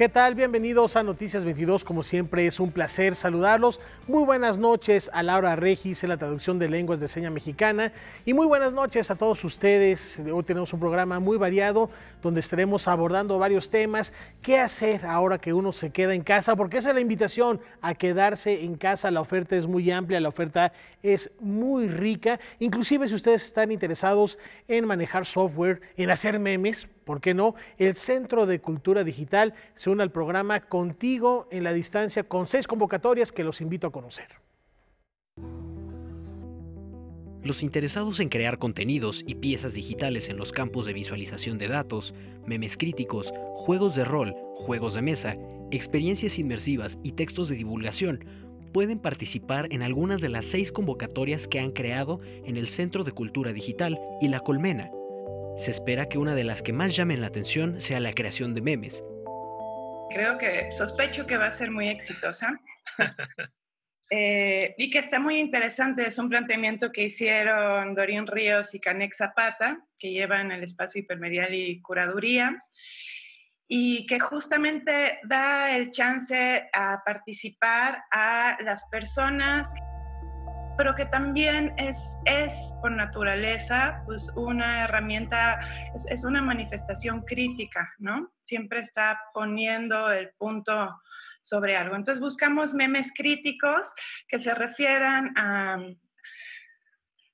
¿Qué tal? Bienvenidos a Noticias 22. Como siempre, es un placer saludarlos. Muy buenas noches a Laura Regis en la traducción de lenguas de seña mexicana. Y muy buenas noches a todos ustedes. Hoy tenemos un programa muy variado donde estaremos abordando varios temas. ¿Qué hacer ahora que uno se queda en casa? Porque esa es la invitación a quedarse en casa. La oferta es muy amplia, la oferta es muy rica. Inclusive si ustedes están interesados en manejar software, en hacer memes, ¿por qué no? El Centro de Cultura Digital se une al programa Contigo en la Distancia con seis convocatorias que los invito a conocer. Los interesados en crear contenidos y piezas digitales en los campos de visualización de datos, memes críticos, juegos de rol, juegos de mesa, experiencias inmersivas y textos de divulgación pueden participar en algunas de las seis convocatorias que han creado en el Centro de Cultura Digital y La Colmena, se espera que una de las que más llamen la atención sea la creación de memes. Creo que sospecho que va a ser muy exitosa. Eh, y que está muy interesante, es un planteamiento que hicieron Dorín Ríos y Canex Zapata, que llevan el espacio hipermedial y curaduría, y que justamente da el chance a participar a las personas pero que también es, es por naturaleza pues una herramienta, es, una manifestación crítica, ¿no? Siempre está poniendo el punto sobre algo. Entonces buscamos memes críticos que se refieran a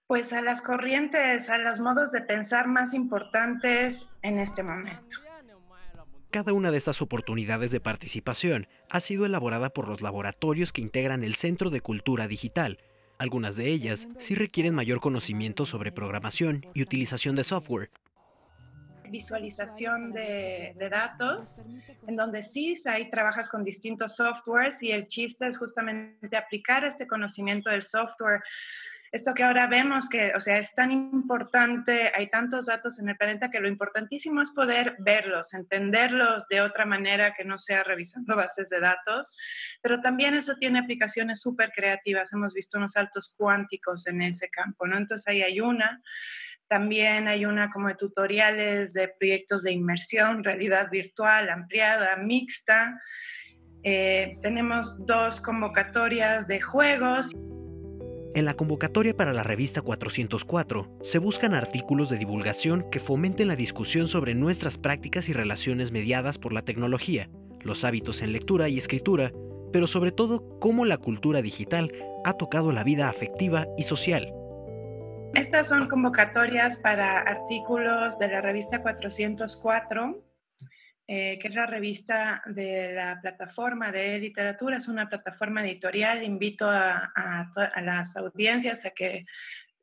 pues a las corrientes, a los modos de pensar más importantes en este momento. Cada una de estas oportunidades de participación ha sido elaborada por los laboratorios que integran el Centro de Cultura Digital, algunas de ellas sí requieren mayor conocimiento sobre programación y utilización de software. Visualización de, datos, en donde sí ahí trabajas con distintos softwares y el chiste es justamente aplicar este conocimiento del software esto que ahora vemos que, o sea, es tan importante, hay tantos datos en el planeta que lo importantísimo es poder verlos, entenderlos de otra manera que no sea revisando bases de datos, pero también eso tiene aplicaciones súper creativas, hemos visto unos saltos cuánticos en ese campo, ¿no? Entonces ahí hay una. También hay una como de tutoriales de proyectos de inmersión, realidad virtual, ampliada, mixta. Eh, tenemos dos convocatorias de juegos. En la convocatoria para la revista 404 se buscan artículos de divulgación que fomenten la discusión sobre nuestras prácticas y relaciones mediadas por la tecnología, los hábitos en lectura y escritura, pero sobre todo cómo la cultura digital ha tocado la vida afectiva y social. Estas son convocatorias para artículos de la revista 404 eh, que es la revista de la plataforma de literatura, es una plataforma editorial. Invito a, a, las audiencias a que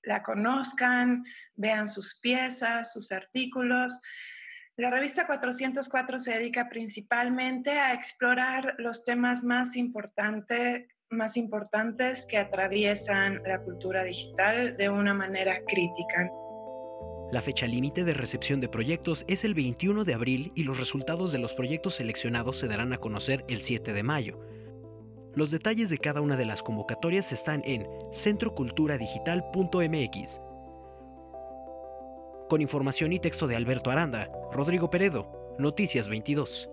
la conozcan, vean sus piezas, sus artículos. La revista 404 se dedica principalmente a explorar los temas más, importante, más importantes que atraviesan la cultura digital de una manera crítica. La fecha límite de recepción de proyectos es el 21 de abril y los resultados de los proyectos seleccionados se darán a conocer el 7 de mayo. Los detalles de cada una de las convocatorias están en centroculturadigital.mx. Con información y texto de Alberto Aranda, Rodrigo Peredo, Noticias 22.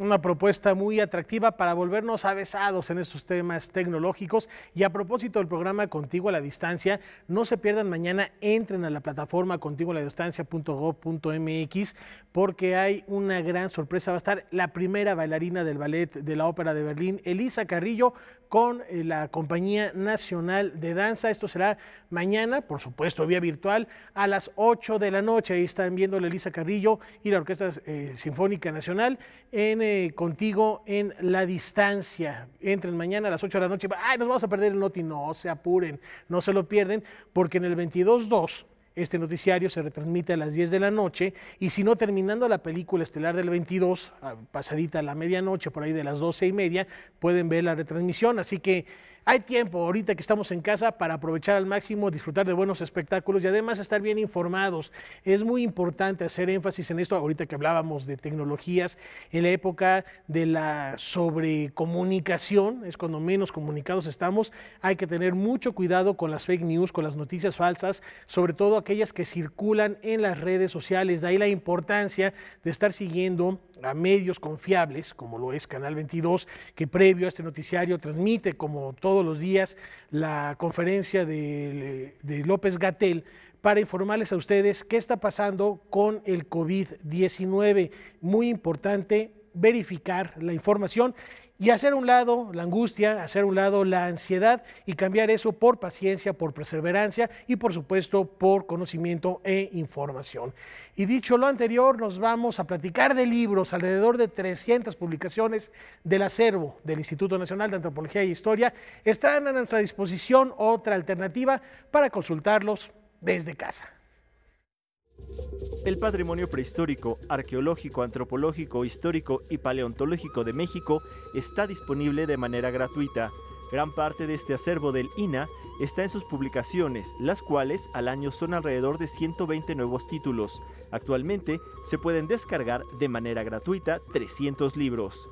Una propuesta muy atractiva para volvernos avesados en estos temas tecnológicos. Y a propósito del programa Contigo a la Distancia, no se pierdan mañana, entren a la plataforma contigo a la distancia.gov.mx porque hay una gran sorpresa. Va a estar la primera bailarina del ballet de la Ópera de Berlín, Elisa Carrillo, con eh, la Compañía Nacional de Danza. Esto será mañana, por supuesto, vía virtual, a las 8 de la noche. Ahí están viendo la Elisa Carrillo y la Orquesta eh, Sinfónica Nacional en eh, Contigo en la Distancia. Entren mañana a las 8 de la noche. Ay, nos vamos a perder el noti. No se apuren, no se lo pierden, porque en el 22.2 este noticiario se retransmite a las 10 de la noche y si no terminando la película estelar del 22, pasadita a la medianoche, por ahí de las 12 y media, pueden ver la retransmisión. Así que hay tiempo ahorita que estamos en casa para aprovechar al máximo, disfrutar de buenos espectáculos y además estar bien informados. Es muy importante hacer énfasis en esto, ahorita que hablábamos de tecnologías, en la época de la sobrecomunicación, es cuando menos comunicados estamos, hay que tener mucho cuidado con las fake news, con las noticias falsas, sobre todo aquellas que circulan en las redes sociales. De ahí la importancia de estar siguiendo a medios confiables, como lo es Canal 22, que previo a este noticiario transmite como todos los días la conferencia de, de López Gatel para informarles a ustedes qué está pasando con el COVID-19. Muy importante verificar la información y hacer un lado la angustia, hacer un lado la ansiedad y cambiar eso por paciencia, por perseverancia y por supuesto por conocimiento e información. Y dicho lo anterior, nos vamos a platicar de libros, alrededor de 300 publicaciones del acervo del Instituto Nacional de Antropología y Historia. Están a nuestra disposición otra alternativa para consultarlos desde casa. El patrimonio prehistórico, arqueológico, antropológico, histórico y paleontológico de México está disponible de manera gratuita. Gran parte de este acervo del INA está en sus publicaciones, las cuales al año son alrededor de 120 nuevos títulos. Actualmente se pueden descargar de manera gratuita 300 libros.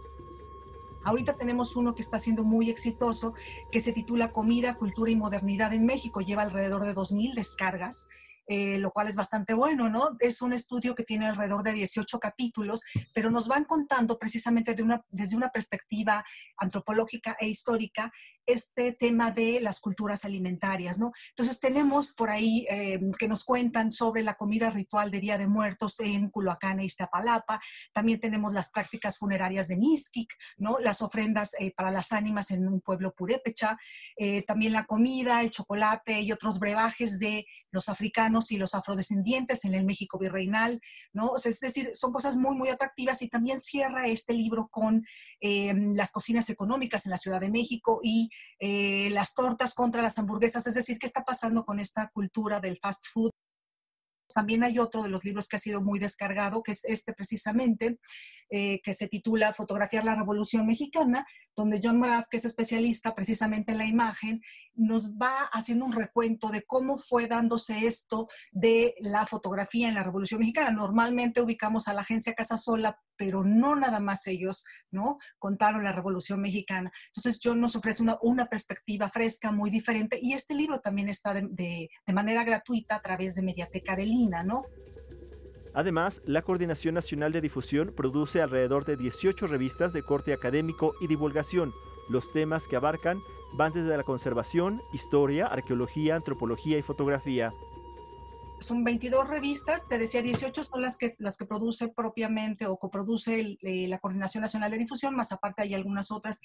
Ahorita tenemos uno que está siendo muy exitoso, que se titula Comida, Cultura y Modernidad en México. Lleva alrededor de 2.000 descargas eh, lo cual es bastante bueno, ¿no? Es un estudio que tiene alrededor de 18 capítulos, pero nos van contando precisamente de una, desde una perspectiva antropológica e histórica este tema de las culturas alimentarias, ¿no? Entonces tenemos por ahí eh, que nos cuentan sobre la comida ritual de Día de Muertos en Culhuacán e Iztapalapa, también tenemos las prácticas funerarias de Mixquic, ¿no? Las ofrendas eh, para las ánimas en un pueblo purépecha, eh, también la comida, el chocolate y otros brebajes de los africanos y los afrodescendientes en el México virreinal, ¿no? es decir, son cosas muy, muy atractivas y también cierra este libro con las cocinas económicas en la Ciudad de México y eh, las tortas contra las hamburguesas, es decir, ¿qué está pasando con esta cultura del fast food? También hay otro de los libros que ha sido muy descargado, que es este precisamente, eh, que se titula Fotografiar la Revolución Mexicana, donde John Mraz, que es especialista precisamente en la imagen, nos va haciendo un recuento de cómo fue dándose esto de la fotografía en la Revolución Mexicana. Normalmente ubicamos a la agencia Casasola, pero no nada más ellos, ¿no? Contaron la Revolución Mexicana. Entonces, John nos ofrece una, una perspectiva fresca, muy diferente, y este libro también está de, de, de manera gratuita a través de Mediateca de Lina, ¿no? Además, la Coordinación Nacional de Difusión produce alrededor de 18 revistas de corte académico y divulgación. Los temas que abarcan van desde la conservación, historia, arqueología, antropología y fotografía son 22 revistas, te decía 18 son las que, las que produce propiamente o coproduce eh, la Coordinación Nacional de Difusión, más aparte hay algunas otras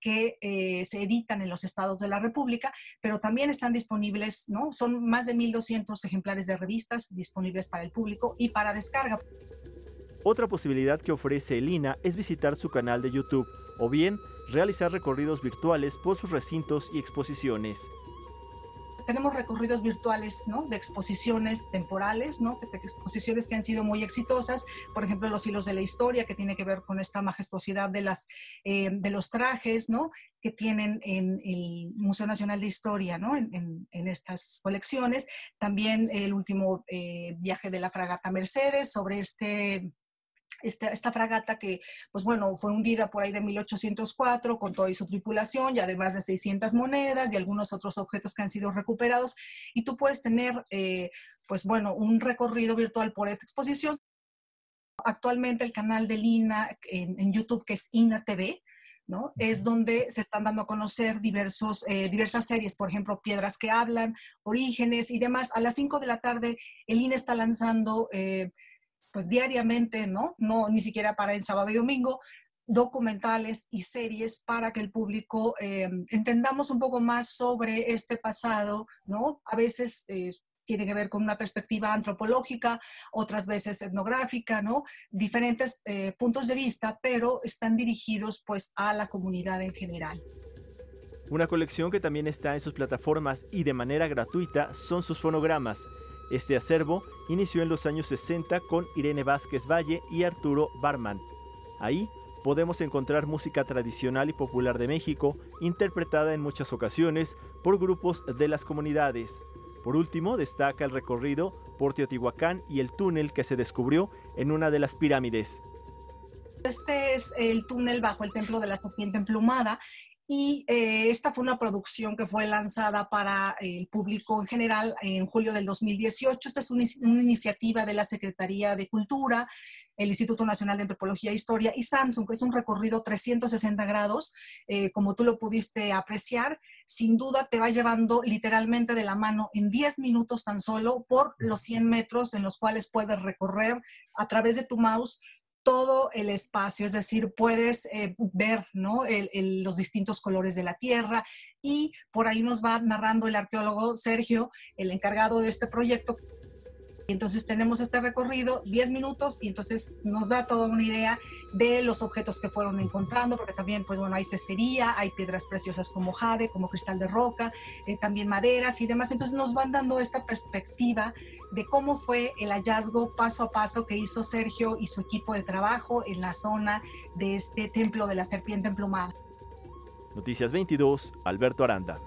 que eh, se editan en los estados de la República, pero también están disponibles, ¿no? Son más de 1.200 ejemplares de revistas disponibles para el público y para descarga. Otra posibilidad que ofrece el INA es visitar su canal de YouTube o bien realizar recorridos virtuales por sus recintos y exposiciones tenemos recorridos virtuales, ¿no? De exposiciones temporales, ¿no? Exposiciones que han sido muy exitosas, por ejemplo, los hilos de la historia, que tiene que ver con esta majestuosidad de, las, eh, de los trajes, ¿no? Que tienen en el Museo Nacional de Historia, ¿no? En, en, estas colecciones. También el último eh, viaje de la fragata Mercedes sobre este esta, fragata que, pues bueno, fue hundida por ahí de 1804 con toda su tripulación y además de 600 monedas y algunos otros objetos que han sido recuperados. Y tú puedes tener, eh, pues bueno, un recorrido virtual por esta exposición. Actualmente el canal de Lina en, YouTube, que es INA TV, ¿no? Es donde se están dando a conocer diversos, eh, diversas series, por ejemplo, Piedras que Hablan, Orígenes y demás. A las 5 de la tarde, el INA está lanzando eh, pues diariamente, ¿no? No ni siquiera para el sábado y domingo, documentales y series para que el público eh, entendamos un poco más sobre este pasado, ¿no? A veces eh, tiene que ver con una perspectiva antropológica, otras veces etnográfica, ¿no? Diferentes eh, puntos de vista, pero están dirigidos pues a la comunidad en general. Una colección que también está en sus plataformas y de manera gratuita son sus fonogramas este acervo inició en los años 60 con Irene Vázquez Valle y Arturo Barman. Ahí podemos encontrar música tradicional y popular de México, interpretada en muchas ocasiones por grupos de las comunidades. Por último, destaca el recorrido por Teotihuacán y el túnel que se descubrió en una de las pirámides. Este es el túnel bajo el templo de la serpiente emplumada y eh, esta fue una producción que fue lanzada para el público en general en julio del 2018. Esta es una, iniciativa de la Secretaría de Cultura, el Instituto Nacional de Antropología e Historia y Samsung, que es un recorrido 360 grados, eh, como tú lo pudiste apreciar, sin duda te va llevando literalmente de la mano en 10 minutos tan solo por los 100 metros en los cuales puedes recorrer a través de tu mouse todo el espacio, es decir, puedes eh, ver ¿no? los distintos colores de la Tierra y por ahí nos va narrando el arqueólogo Sergio, el encargado de este proyecto, y entonces tenemos este recorrido, 10 minutos, y entonces nos da toda una idea de los objetos que fueron encontrando, porque también, pues bueno, hay cestería, hay piedras preciosas como jade, como cristal de roca, eh, también maderas y demás. Entonces nos van dando esta perspectiva de cómo fue el hallazgo paso a paso que hizo Sergio y su equipo de trabajo en la zona de este templo de la serpiente emplumada. Noticias 22, Alberto Aranda.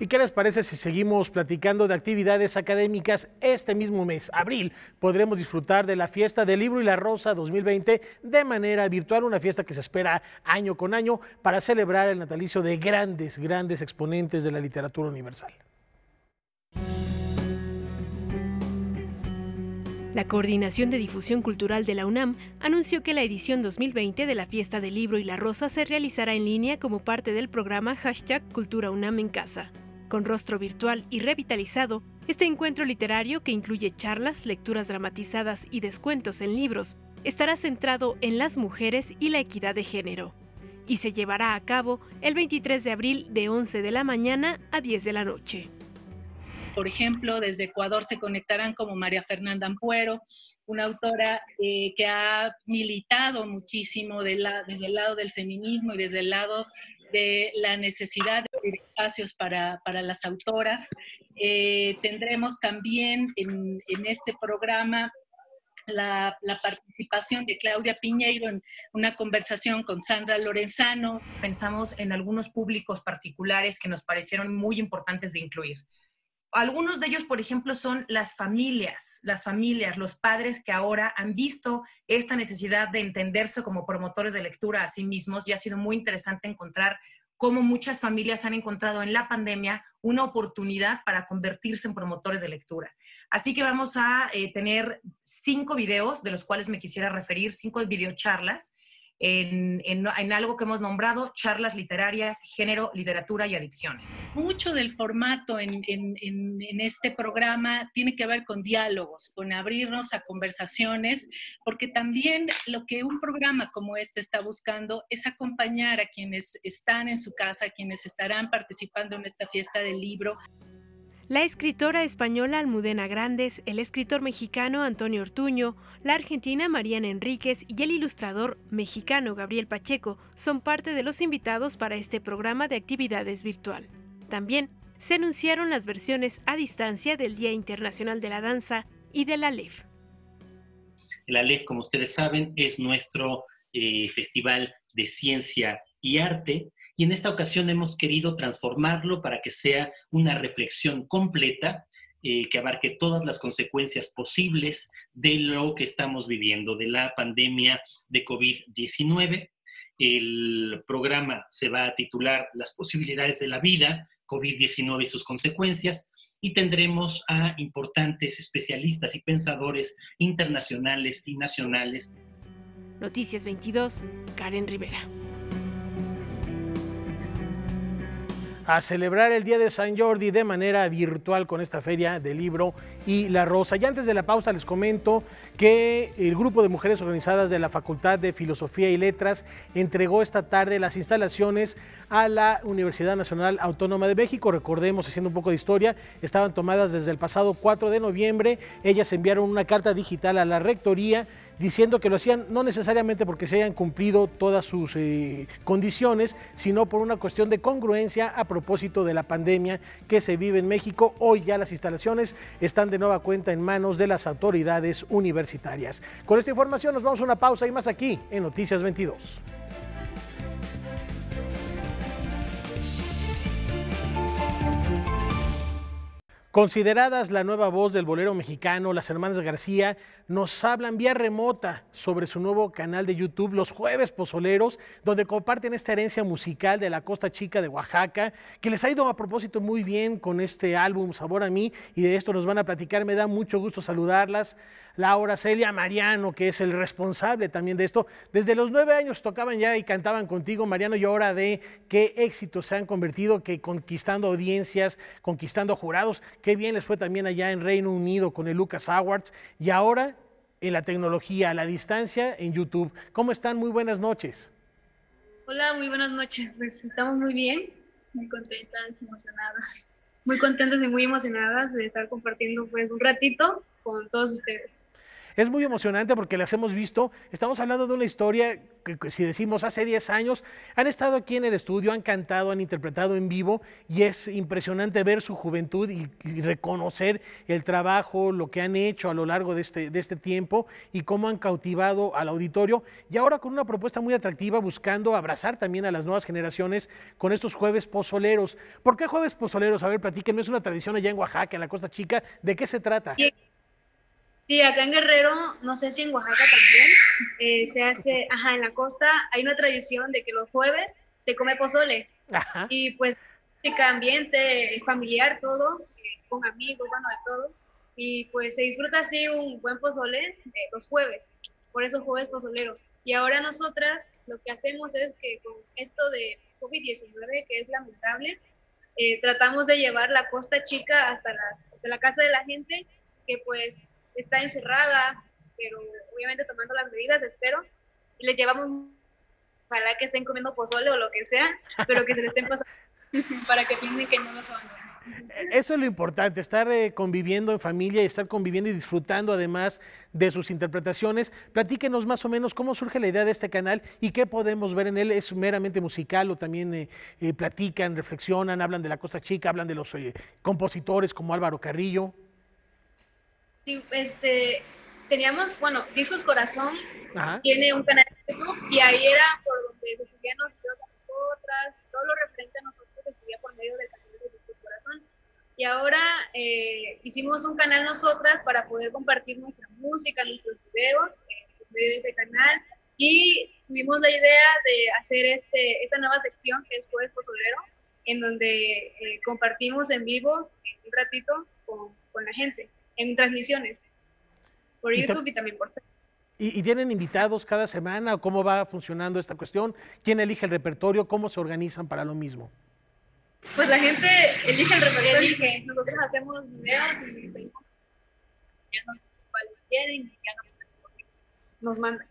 ¿Y qué les parece si seguimos platicando de actividades académicas este mismo mes, abril? Podremos disfrutar de la fiesta del libro y la rosa 2020 de manera virtual, una fiesta que se espera año con año para celebrar el natalicio de grandes, grandes exponentes de la literatura universal. La Coordinación de Difusión Cultural de la UNAM anunció que la edición 2020 de la Fiesta del Libro y la Rosa se realizará en línea como parte del programa hashtag Cultura UNAM en Casa. Con rostro virtual y revitalizado, este encuentro literario, que incluye charlas, lecturas dramatizadas y descuentos en libros, estará centrado en las mujeres y la equidad de género. Y se llevará a cabo el 23 de abril de 11 de la mañana a 10 de la noche. Por ejemplo, desde Ecuador se conectarán como María Fernanda Ampuero, una autora eh, que ha militado muchísimo desde el lado del feminismo y desde el lado de la necesidad de espacios para, las autoras. Eh, tendremos también en, este programa la, la, participación de Claudia Piñeiro en una conversación con Sandra Lorenzano. Pensamos en algunos públicos particulares que nos parecieron muy importantes de incluir. Algunos de ellos, por ejemplo, son las familias, las familias, los padres que ahora han visto esta necesidad de entenderse como promotores de lectura a sí mismos y ha sido muy interesante encontrar cómo muchas familias han encontrado en la pandemia una oportunidad para convertirse en promotores de lectura. Así que vamos a eh, tener cinco videos de los cuales me quisiera referir, cinco videocharlas en, algo que hemos nombrado charlas literarias, género, literatura y adicciones. Mucho del formato en, este programa tiene que ver con diálogos, con abrirnos a conversaciones, porque también lo que un programa como este está buscando es acompañar a quienes están en su casa, a quienes estarán participando en esta fiesta del libro, la escritora española Almudena Grandes, el escritor mexicano Antonio Ortuño, la argentina Mariana Enríquez y el ilustrador mexicano Gabriel Pacheco son parte de los invitados para este programa de actividades virtual. También se anunciaron las versiones a distancia del Día Internacional de la Danza y de la LEF. La como ustedes saben, es nuestro eh, festival de ciencia y arte y en esta ocasión hemos querido transformarlo para que sea una reflexión completa eh, que abarque todas las consecuencias posibles de lo que estamos viviendo, de la pandemia de COVID-19. El programa se va a titular Las posibilidades de la vida, COVID-19 y sus consecuencias, y tendremos a importantes especialistas y pensadores internacionales y nacionales. Noticias 22, Karen Rivera. A celebrar el Día de San Jordi de manera virtual con esta feria del libro y la rosa. Y antes de la pausa les comento que el grupo de mujeres organizadas de la Facultad de Filosofía y Letras entregó esta tarde las instalaciones a la Universidad Nacional Autónoma de México. Recordemos, haciendo un poco de historia, estaban tomadas desde el pasado 4 de noviembre. Ellas enviaron una carta digital a la Rectoría diciendo que lo hacían no necesariamente porque se hayan cumplido todas sus eh, condiciones, sino por una cuestión de congruencia a propósito de la pandemia que se vive en México. Hoy ya las instalaciones están de nueva cuenta en manos de las autoridades universitarias. Con esta información nos vamos a una pausa y más aquí en Noticias 22. Consideradas la nueva voz del bolero mexicano, las hermanas García nos hablan vía remota sobre su nuevo canal de YouTube, Los Jueves Pozoleros, donde comparten esta herencia musical de la Costa Chica de Oaxaca, que les ha ido a propósito muy bien con este álbum Sabor a mí, y de esto nos van a platicar. Me da mucho gusto saludarlas. Laura Celia Mariano, que es el responsable también de esto. Desde los nueve años tocaban ya y cantaban contigo, Mariano, y ahora de qué éxitos se han convertido, que conquistando audiencias, conquistando jurados. Qué bien les fue también allá en Reino Unido con el Lucas Awards. Y ahora en la tecnología, a la distancia, en YouTube. ¿Cómo están? Muy buenas noches. Hola, muy buenas noches. Pues estamos muy bien, muy contentas, emocionadas. Muy contentas y muy emocionadas de estar compartiendo pues un ratito con todos ustedes. Es muy emocionante porque las hemos visto. Estamos hablando de una historia que, si decimos hace 10 años, han estado aquí en el estudio, han cantado, han interpretado en vivo y es impresionante ver su juventud y, reconocer el trabajo, lo que han hecho a lo largo de este, de este tiempo y cómo han cautivado al auditorio. Y ahora con una propuesta muy atractiva, buscando abrazar también a las nuevas generaciones con estos jueves pozoleros. ¿Por qué jueves pozoleros? A ver, platíquenme, es una tradición allá en Oaxaca, en la Costa Chica. ¿De qué se trata? Sí, acá en Guerrero, no sé si en Oaxaca también, eh, se hace, ajá, en la costa hay una tradición de que los jueves se come pozole. Y pues, ambiente familiar, todo, eh, con amigos, bueno, de todo. Y pues se disfruta así un buen pozole los jueves, por eso jueves pozolero. Y ahora nosotras lo que hacemos es que con esto de COVID-19, que es lamentable, eh, tratamos de llevar la costa chica hasta la, hasta la casa de la gente, que pues está encerrada, pero obviamente tomando las medidas, espero, y les llevamos para que estén comiendo pozole o lo que sea, pero que se les estén pasando para que piensen que no nos abandonan. Eso es lo importante, estar eh, conviviendo en familia y estar conviviendo y disfrutando además de sus interpretaciones. Platíquenos más o menos cómo surge la idea de este canal y qué podemos ver en él. ¿Es meramente musical o también eh, eh, platican, reflexionan, hablan de la Costa Chica, hablan de los compositores como Álvaro Carrillo? Este, teníamos, bueno, Discos Corazón tiene un canal de YouTube y ahí era por donde se subían los videos de nosotras, todo lo referente a nosotros se subía por medio del canal de Discos Corazón. Y ahora eh, hicimos un canal nosotras para poder compartir nuestra música, nuestros videos eh, por medio de ese canal. Y tuvimos la idea de hacer este, esta nueva sección que es Jueves Pozolero, en donde eh, compartimos en vivo un ratito con, con la gente en transmisiones por YouTube y, también por ¿Y, tienen invitados cada semana? ¿Cómo va funcionando esta cuestión? ¿Quién elige el repertorio? ¿Cómo se organizan para lo mismo? Pues la gente elige el repertorio. Nosotros hacemos videos y pedimos ya no cuál quieren y ya no nos mandan.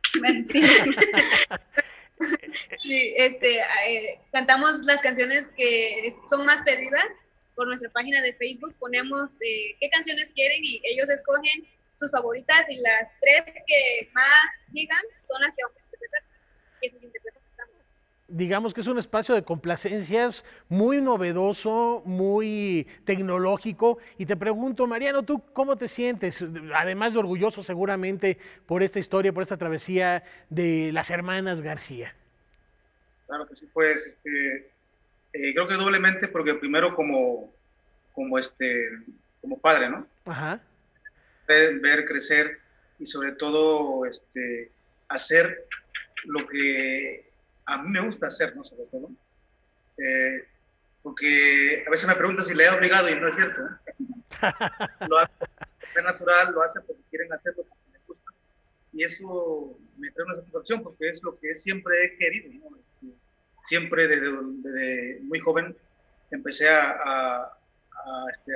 sí. sí, este, eh, cantamos las canciones que son más pedidas por nuestra página de Facebook, ponemos eh, qué canciones quieren y ellos escogen sus favoritas y las tres que más digan son las que vamos a interpretar. digamos que es un espacio de complacencias muy novedoso, muy tecnológico. Y te pregunto, Mariano, ¿tú cómo te sientes? Además de orgulloso seguramente por esta historia, por esta travesía de las hermanas García. Claro que sí, pues este, eh, creo que doblemente porque primero como, como, este, como padre, ¿no? Ajá. Ver, crecer y sobre todo este, hacer lo que a mí me gusta hacer, ¿no? Sobre todo. Eh, porque a veces me preguntan si le he obligado y no es cierto. lo hace natural, lo hace porque quieren hacerlo porque les gusta. Y eso me trae una satisfacción porque es lo que siempre he querido, ¿no? Siempre desde, muy joven empecé a, este,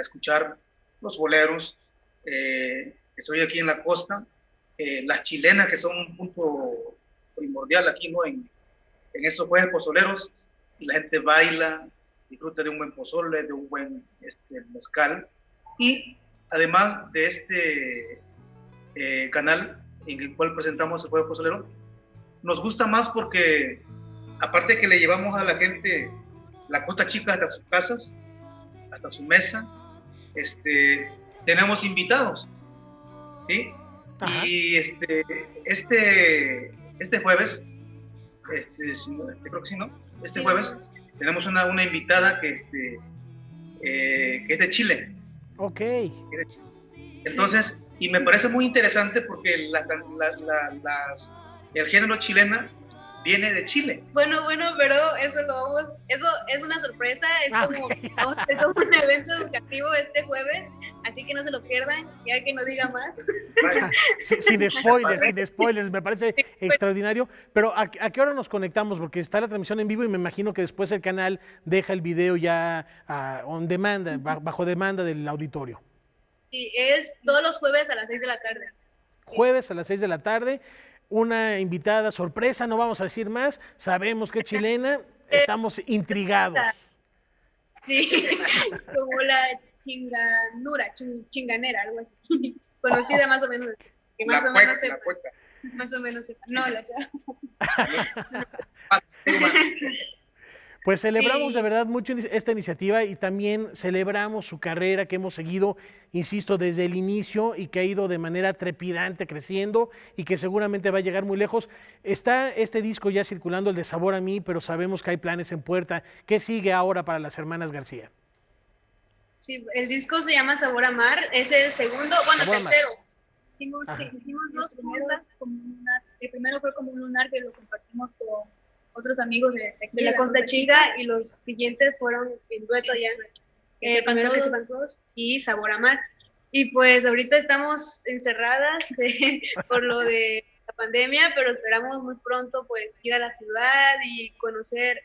escuchar los boleros. Eh, estoy aquí en la costa, eh, las chilenas, que son un punto primordial aquí, ¿no? En, en esos jueves pozoleros, y la gente baila, disfruta de un buen pozole, de un buen este, mezcal. Y además de este eh, canal, en el cual presentamos el jueves pozolero, nos gusta más porque, aparte que le llevamos a la gente la costa chica hasta sus casas, hasta su mesa, este, tenemos invitados, ¿sí? Y este, este, este jueves, este, este, creo que sí, ¿no? Este jueves tenemos una, una invitada que, este, eh, que es de Chile. Ok. Entonces, y me parece muy interesante porque la, las, el género chilena viene de Chile. Bueno, bueno, pero eso lo vamos, eso es una sorpresa, es, ah, como, un evento educativo este jueves, así que no se lo pierdan, ya que no diga más. sin, spoilers, sin spoilers, me parece extraordinario, pero ¿a, qué hora nos conectamos? Porque está la transmisión en vivo y me imagino que después el canal deja el video ya uh, on demand, bajo demanda del auditorio. Sí, es todos los jueves a las 6 de la tarde. Jueves a las 6 de la tarde una invitada sorpresa, no vamos a decir más, sabemos que es chilena, estamos intrigados. Sí, como la chinganura, chinganera, algo así, conocida más o menos, que más o menos sepa, más o menos sepa. No, la ya. Pues celebramos de verdad mucho esta iniciativa y también celebramos su carrera que hemos seguido, insisto, desde el inicio y que ha ido de manera trepidante creciendo y que seguramente va a llegar muy lejos. Está este disco ya circulando, el de Sabor a mí, pero sabemos que hay planes en puerta. ¿Qué sigue ahora para las hermanas García? Sí, el disco se llama Sabor a Mar, es el segundo, bueno, tercero. Hicimos, dos, el primero fue como un lunar que lo compartimos con otros amigos de, la Costa Chica y los siguientes fueron en dueto ya, eh, primero que sepan todos y Sabor a Mar. Y pues ahorita estamos encerradas eh, por lo de la pandemia, pero esperamos muy pronto pues ir a la ciudad y conocer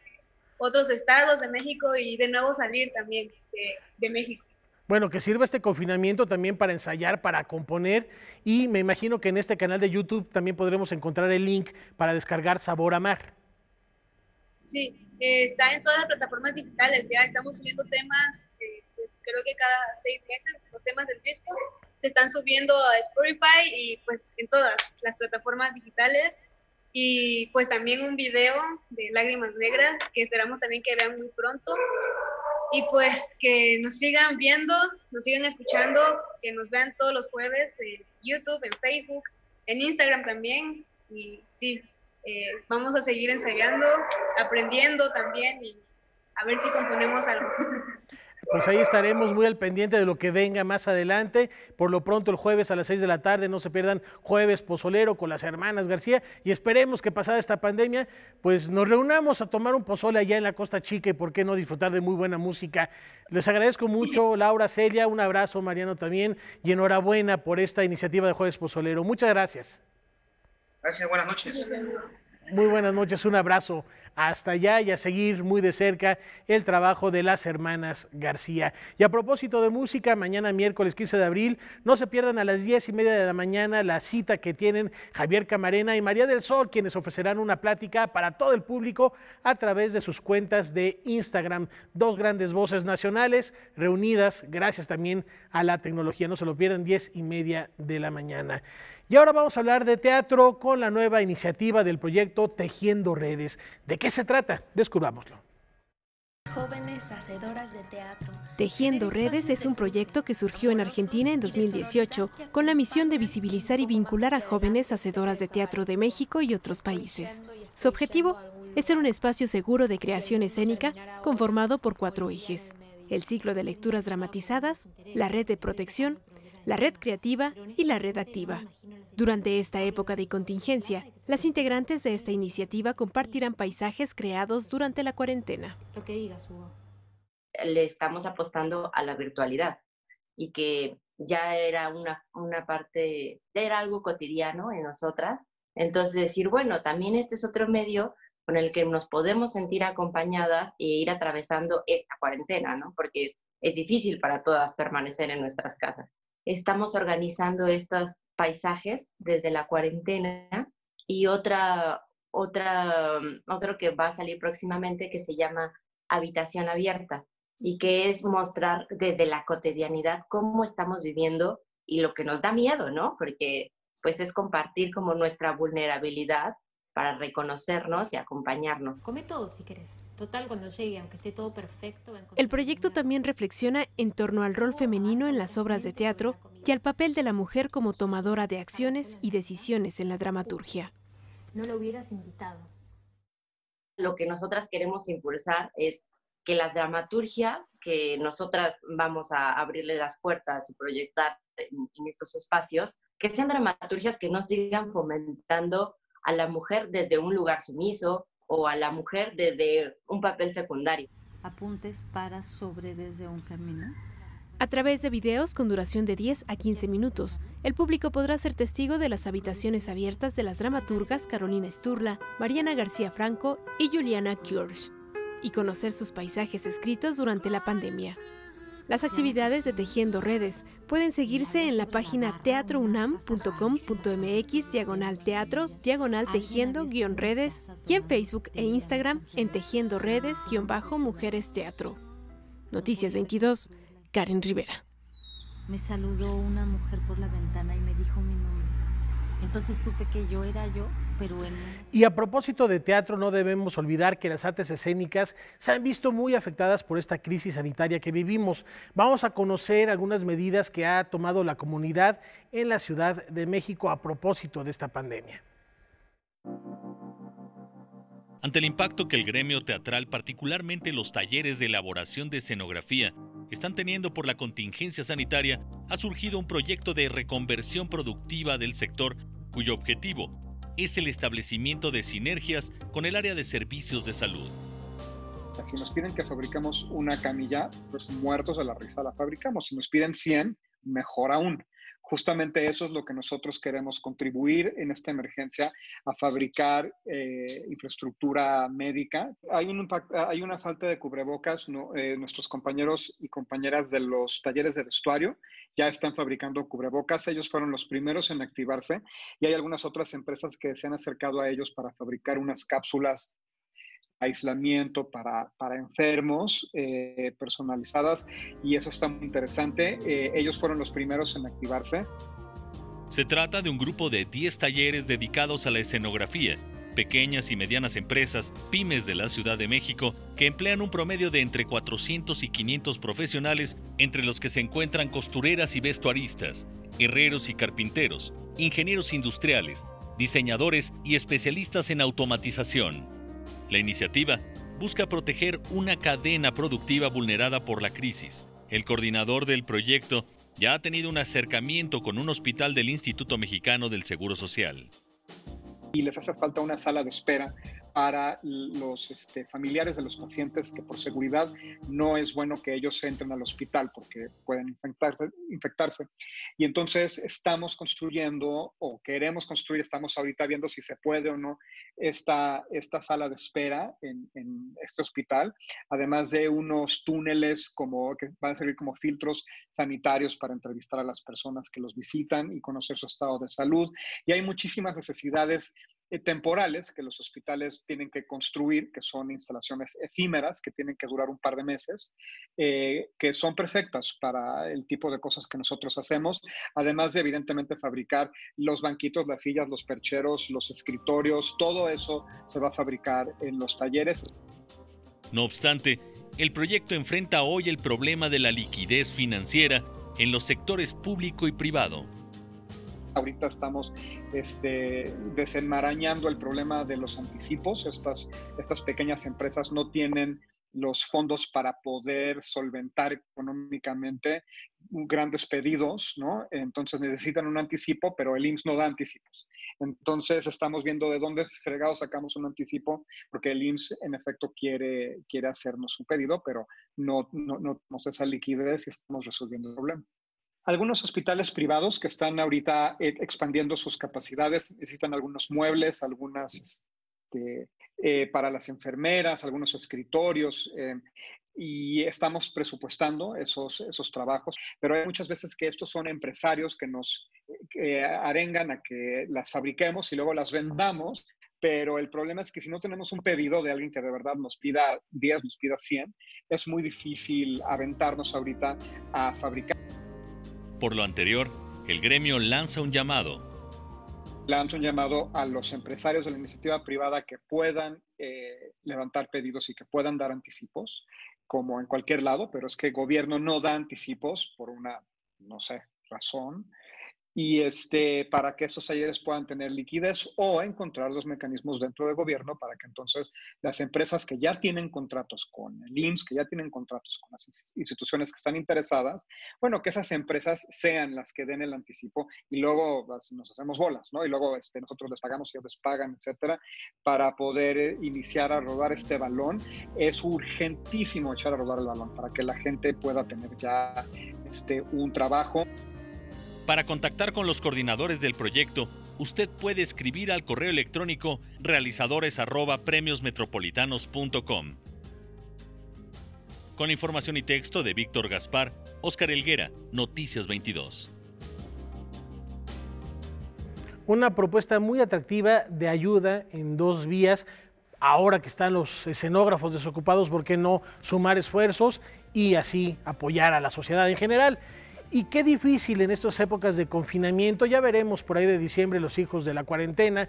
otros estados de México y de nuevo salir también de, de México. Bueno, que sirva este confinamiento también para ensayar, para componer y me imagino que en este canal de YouTube también podremos encontrar el link para descargar Sabor a Mar. Sí, eh, está en todas las plataformas digitales, ya estamos subiendo temas, eh, pues, creo que cada seis meses los temas del disco se están subiendo a Spotify y pues en todas las plataformas digitales. Y pues también un video de Lágrimas Negras que esperamos también que vean muy pronto. Y pues que nos sigan viendo, nos sigan escuchando, que nos vean todos los jueves en YouTube, en Facebook, en Instagram también. Y sí, eh, vamos a seguir ensayando, aprendiendo también y a ver si componemos algo. Pues ahí estaremos muy al pendiente de lo que venga más adelante. Por lo pronto, el jueves a las 6 de la tarde, no se pierdan jueves pozolero con las hermanas García y esperemos que pasada esta pandemia, pues nos reunamos a tomar un pozole allá en la Costa Chica y por qué no disfrutar de muy buena música. Les agradezco mucho, Laura, Celia, un abrazo, Mariano también y enhorabuena por esta iniciativa de jueves pozolero. Muchas gracias. Gracias, buenas noches. Muy buenas noches, un abrazo hasta allá y a seguir muy de cerca el trabajo de las hermanas García. Y a propósito de música, mañana miércoles 15 de abril, no se pierdan a las 10 y media de la mañana la cita que tienen Javier Camarena y María del Sol, quienes ofrecerán una plática para todo el público a través de sus cuentas de Instagram. Dos grandes voces nacionales reunidas gracias también a la tecnología. No se lo pierdan, 10 y media de la mañana. Y ahora vamos a hablar de teatro con la nueva iniciativa del proyecto Tejiendo Redes. ¿De qué se trata? Descubrámoslo. Jóvenes Hacedoras de Teatro. Tejiendo Redes es un proyecto que surgió en Argentina en 2018 con la misión de visibilizar y vincular a jóvenes hacedoras de teatro de México y otros países. Su objetivo es ser un espacio seguro de creación escénica conformado por cuatro ejes. El ciclo de lecturas dramatizadas, la red de protección, la red creativa y la red activa. Durante esta época de contingencia, las integrantes de esta iniciativa compartirán paisajes creados durante la cuarentena. Lo que digas, Hugo. Le estamos apostando a la virtualidad y que ya era una, una parte, ya era algo cotidiano en nosotras. Entonces decir, bueno, también este es otro medio con el que nos podemos sentir acompañadas e ir atravesando esta cuarentena, ¿no? Porque es, es difícil para todas permanecer en nuestras casas estamos organizando estos paisajes desde la cuarentena y otra, otra, mm, otro que va a salir próximamente que se llama Habitación Abierta y que es mostrar desde la cotidianidad cómo estamos viviendo y lo que nos da miedo, ¿no? Porque pues es compartir como nuestra vulnerabilidad para reconocernos y acompañarnos. Come todo si quieres. Total, cuando llegue, aunque esté todo perfecto. El proyecto también reflexiona en torno al rol femenino en las obras de teatro y al papel de la mujer como tomadora de acciones y decisiones en la dramaturgia. No lo hubieras invitado. Lo que nosotras queremos impulsar es que las dramaturgias que nosotras vamos a abrirle las puertas y proyectar en, en estos espacios, que sean dramaturgias que no sigan fomentando a la mujer desde un lugar sumiso o a la mujer desde un papel secundario. Apuntes para sobre desde un camino. A través de videos con duración de 10 a 15 minutos, el público podrá ser testigo de las habitaciones abiertas de las dramaturgas Carolina Sturla, Mariana García Franco y Juliana Kirsch, y conocer sus paisajes escritos durante la pandemia. Las actividades de Tejiendo Redes pueden seguirse en la página teatrounam.com.mx diagonal teatro diagonal tejiendo guion redes y en Facebook e Instagram en Tejiendo Redes guion bajo Mujeres Teatro. Noticias 22, Karen Rivera. Me saludó una mujer por la ventana y me dijo mi nombre. Entonces supe que yo era yo, pero en... Y a propósito de teatro, no debemos olvidar que las artes escénicas se han visto muy afectadas por esta crisis sanitaria que vivimos. Vamos a conocer algunas medidas que ha tomado la comunidad en la Ciudad de México a propósito de esta pandemia. Ante el impacto que el gremio teatral, particularmente los talleres de elaboración de escenografía, están teniendo por la contingencia sanitaria, ha surgido un proyecto de reconversión productiva del sector cuyo objetivo es el establecimiento de sinergias con el área de servicios de salud. Si nos piden que fabriquemos una camilla, pues muertos de la risa la fabricamos. Si nos piden 100, mejor aún justamente eso es lo que nosotros queremos contribuir en esta emergencia a fabricar eh, infraestructura médica. Hay, un hay una falta de cubrebocas, eh, nuestros compañeros y compañeras de los talleres de vestuario ya están fabricando cubrebocas, ellos fueron los primeros en activarse y hay algunas otras empresas que se han acercado a ellos para fabricar unas cápsulas aislamiento para, para enfermos eh, personalizadas y eso está muy interesante. Eh, ellos fueron los primeros en activarse. Se trata de un grupo de 10 talleres dedicados a la escenografía, pequeñas y medianas empresas, pymes de la Ciudad de México, que emplean un promedio de entre 400 y 500 profesionales, entre los que se encuentran costureras y vestuaristas, herreros y carpinteros, ingenieros industriales, diseñadores y especialistas en automatización. La iniciativa busca proteger una cadena productiva vulnerada por la crisis. El coordinador del proyecto ya ha tenido un acercamiento con un hospital del Instituto Mexicano del Seguro Social. Y les hace falta una sala de espera para los este, familiares de los pacientes que por seguridad no es bueno que ellos entren al hospital porque pueden infectarse. Y entonces estamos construyendo o queremos construir, estamos ahorita viendo si se puede o no esta, esta sala de espera en, en este hospital, además de unos túneles como, que van a servir como filtros sanitarios para entrevistar a las personas que los visitan y conocer su estado de salud. Y hay muchísimas necesidades temporales que los hospitales tienen que construir, que son instalaciones efímeras, que tienen que durar un par de meses, eh, que son perfectas para el tipo de cosas que nosotros hacemos, además de evidentemente fabricar los banquitos, las sillas, los percheros, los escritorios, todo eso se va a fabricar en los talleres. No obstante, el proyecto enfrenta hoy el problema de la liquidez financiera en los sectores público y privado. Ahorita estamos este, desenmarañando el problema de los anticipos. Estas, estas pequeñas empresas no tienen los fondos para poder solventar económicamente grandes pedidos, ¿no? Entonces necesitan un anticipo, pero el IMSS no da anticipos. Entonces estamos viendo de dónde fregados sacamos un anticipo, porque el IMSS en efecto quiere, quiere hacernos un pedido, pero no, no, no tenemos esa liquidez y estamos resolviendo el problema. Algunos hospitales privados que están ahorita eh, expandiendo sus capacidades necesitan algunos muebles, algunas este, eh, para las enfermeras, algunos escritorios. Eh, y estamos presupuestando esos, esos trabajos, pero hay muchas veces que estos son empresarios que nos arengan a que las fabriquemos y luego las vendamos, pero el problema es que si no tenemos un pedido de alguien que de verdad nos pida 10, nos pida 100, es muy difícil aventarnos ahorita a fabricar. Por lo anterior, el gremio lanza un llamado. lanzo un llamado a los empresarios de la iniciativa privada que puedan eh, levantar pedidos y que puedan dar anticipos, como en cualquier lado, pero es que el gobierno no da anticipos por una, no sé, razón y este, para que estos talleres puedan tener liquidez o encontrar los mecanismos dentro del gobierno para que entonces las empresas que ya tienen contratos con el IMSS, que ya tienen contratos con las instituciones que están interesadas, bueno, que esas empresas sean las que den el anticipo y luego nos hacemos bolas, ¿no? Y luego este, nosotros les pagamos, ellos les pagan, etcétera, para poder eh, iniciar a rodar este balón. Es urgentísimo echar a rodar el balón para que la gente pueda tener ya este, un trabajo. Para contactar con los coordinadores del proyecto, usted puede escribir al correo electrónico realizadores@premiosmetropolitanos.com. Con información y texto de Víctor Gaspar, Óscar Elguera, Noticias 22. Una propuesta muy atractiva de ayuda en dos vías. Ahora que están los escenógrafos desocupados, ¿por qué no sumar esfuerzos y así apoyar a la sociedad en general? Y qué difícil en estas épocas de confinamiento, ya veremos por ahí de diciembre los hijos de la cuarentena,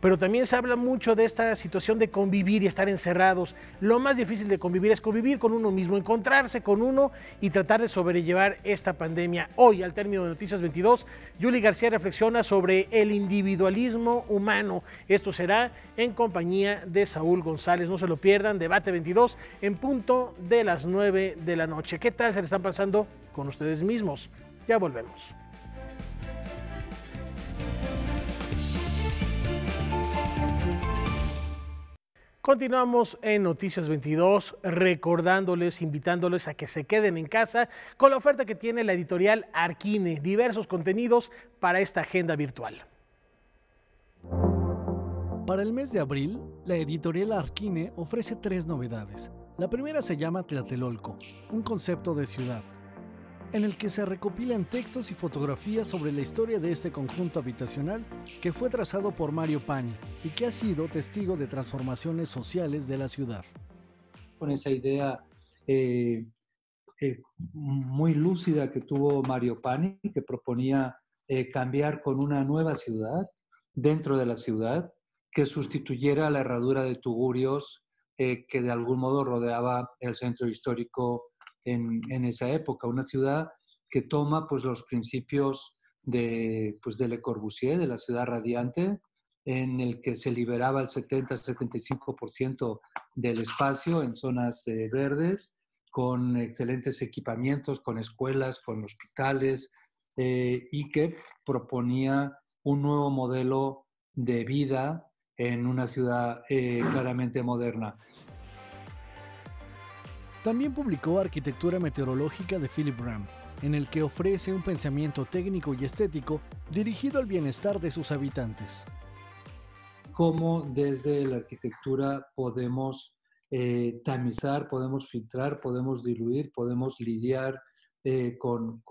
pero también se habla mucho de esta situación de convivir y estar encerrados. Lo más difícil de convivir es convivir con uno mismo, encontrarse con uno y tratar de sobrellevar esta pandemia. Hoy, al término de Noticias 22, Yuli García reflexiona sobre el individualismo humano. Esto será en compañía de Saúl González. No se lo pierdan, debate 22 en punto de las 9 de la noche. ¿Qué tal se le están pasando con ustedes mismos. Ya volvemos. Continuamos en Noticias 22 recordándoles, invitándoles a que se queden en casa con la oferta que tiene la editorial Arquine, diversos contenidos para esta agenda virtual. Para el mes de abril, la editorial Arquine ofrece tres novedades. La primera se llama Tlatelolco, un concepto de ciudad en el que se recopilan textos y fotografías sobre la historia de este conjunto habitacional que fue trazado por Mario Pani y que ha sido testigo de transformaciones sociales de la ciudad. Con esa idea eh, eh, muy lúcida que tuvo Mario Pani, que proponía eh, cambiar con una nueva ciudad dentro de la ciudad, que sustituyera la herradura de tugurios que de algún modo rodeaba el centro histórico en, esa época, una ciudad que toma pues, los principios de, pues, de Le Corbusier, de la ciudad radiante, en el que se liberaba el 70-75% del espacio en zonas eh, verdes, con excelentes equipamientos, con escuelas, con hospitales, eh, y que proponía un nuevo modelo de vida en una ciudad eh, claramente moderna. También publicó Arquitectura Meteorológica de Philip Ram, en el que ofrece un pensamiento técnico y estético dirigido al bienestar de sus habitantes. Cómo desde la arquitectura podemos eh, tamizar, podemos filtrar, podemos diluir, podemos lidiar eh, con,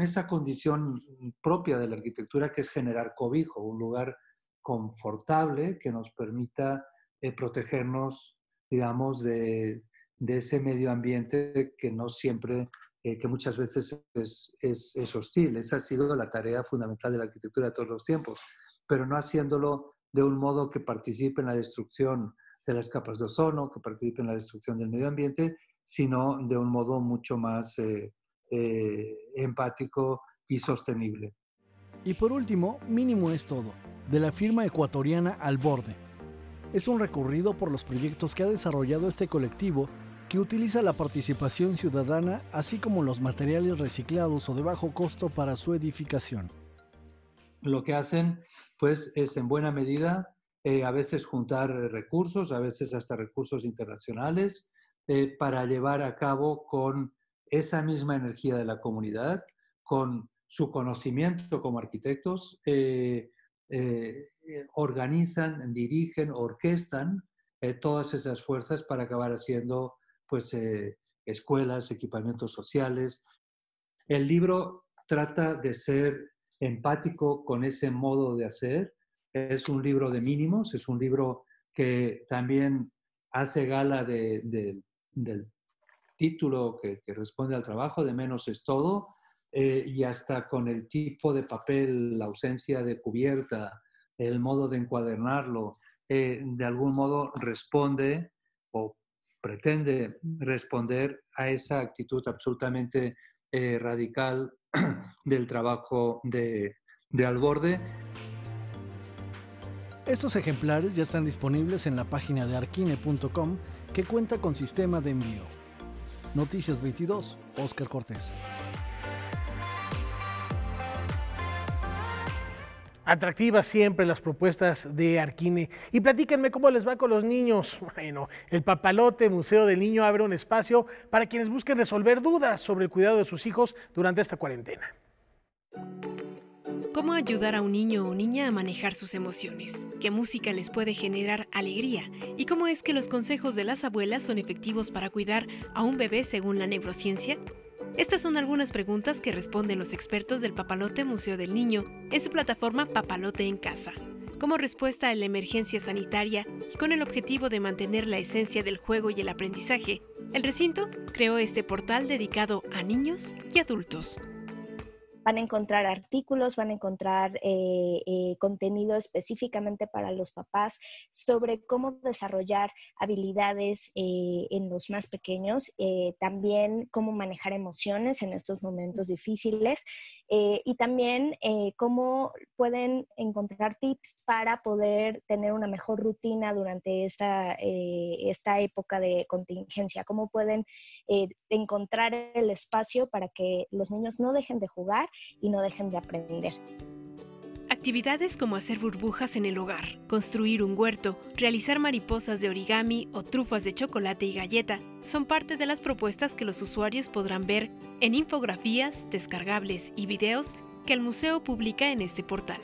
esa condición propia de la arquitectura que es generar cobijo, un lugar confortable que nos permita eh, protegernos, digamos, de, de ese medio ambiente que no siempre, eh, que muchas veces es, hostil. Esa ha sido la tarea fundamental de la arquitectura de todos los tiempos, pero no haciéndolo de un modo que participe en la destrucción de las capas de ozono, que participe en la destrucción del medio ambiente, sino de un modo mucho más eh, eh, empático y sostenible. Y por último, mínimo es todo, de la firma ecuatoriana Al Borde. Es un recorrido por los proyectos que ha desarrollado este colectivo que utiliza la participación ciudadana así como los materiales reciclados o de bajo costo para su edificación. Lo que hacen pues es en buena medida eh, a veces juntar recursos, a veces hasta recursos internacionales, eh, para llevar a cabo con esa misma energía de la comunidad, con su conocimiento como arquitectos, eh, organizan, dirigen, orquestan todas esas fuerzas para acabar haciendo pues, eh, escuelas, equipamientos sociales. El libro trata de ser empático con ese modo de hacer. Es un libro de mínimos, es un libro que también hace gala del título que, responde al trabajo, de menos es todo, eh, y hasta con el tipo de papel, la ausencia de cubierta, el modo de encuadernarlo, eh, de algún modo responde o pretende responder a esa actitud absolutamente eh, radical del trabajo de, de Alborde. Estos ejemplares ya están disponibles en la página de arquine.com que cuenta con sistema de envío. Noticias 22, Oscar Cortés. Atractivas siempre las propuestas de Arquine. Y platíquenme cómo les va con los niños. Bueno, el Papalote Museo del Niño abre un espacio para quienes busquen resolver dudas sobre el cuidado de sus hijos durante esta cuarentena. ¿Cómo ayudar a un niño o niña a manejar sus emociones? ¿Qué música les puede generar alegría? ¿Y cómo es que los consejos de las abuelas son efectivos para cuidar a un bebé según la neurociencia? Estas son algunas preguntas que responden los expertos del Papalote Museo del Niño en su plataforma Papalote en Casa. Como respuesta a la emergencia sanitaria y con el objetivo de mantener la esencia del juego y el aprendizaje, el recinto creó este portal dedicado a niños y adultos van a encontrar artículos, van a encontrar eh, eh, contenido específicamente para los papás sobre cómo desarrollar habilidades eh, en los más pequeños, también cómo manejar emociones en estos momentos difíciles y también cómo pueden encontrar tips para poder tener una mejor rutina durante esta, esta época de contingencia, cómo pueden encontrar el espacio para que los niños no dejen de jugar y no dejen de aprender. Actividades como hacer burbujas en el hogar, construir un huerto, realizar mariposas de origami o trufas de chocolate y galleta son parte de las propuestas que los usuarios podrán ver en infografías, descargables y videos que el museo publica en este portal.